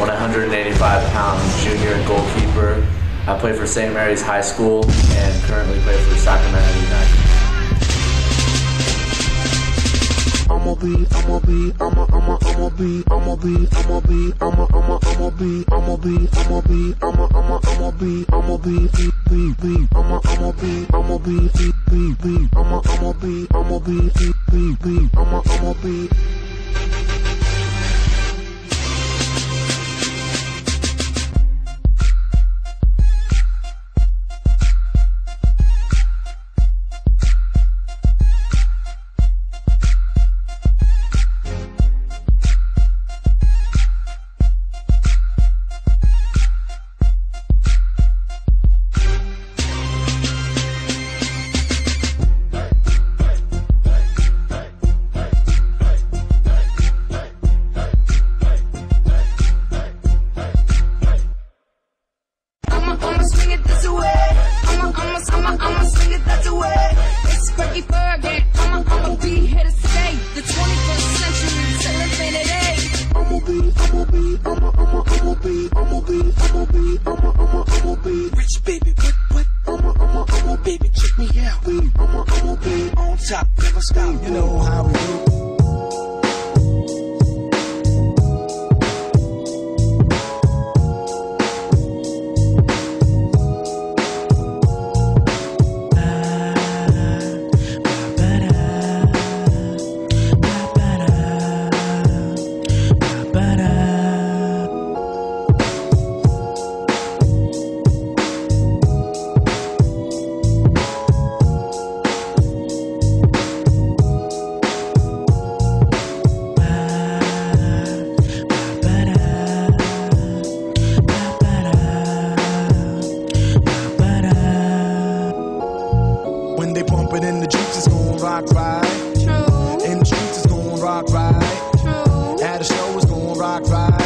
185 pound junior goalkeeper. I play for St. Mary's High School and currently play for Sacramento United. I'ma be, I'ma be, I'ma, I'ma, I'ma be, I'ma be, I'ma be, I'ma, I'ma, I'ma be, I'ma be, I'ma be, I'ma, I'ma, I'ma be, I'ma be, be, be, be, I'ma, I'ma be, I'ma be, be, be, I'ma, I'ma be, I'ma be, be, be, I'ma, I'ma be. It that way. It's Frankie I'ma, I'ma be here to stay. The 21st century, celebrating today. Eh? I'ma be, I'ma be, I'ma, I'ma, I'ma be, I'ma be, I'ma be, I'ma, I'ma, I'ma be. Rich baby, what, what? I'ma, I'ma, I'ma Baby, check me out. I'ma, I'ma be. On top, never stop. You know how we do. When they pump it in the streets, it's gon' rock right. True, In the streets, it's gon' rock right. true. At a show, it's gon' rock right.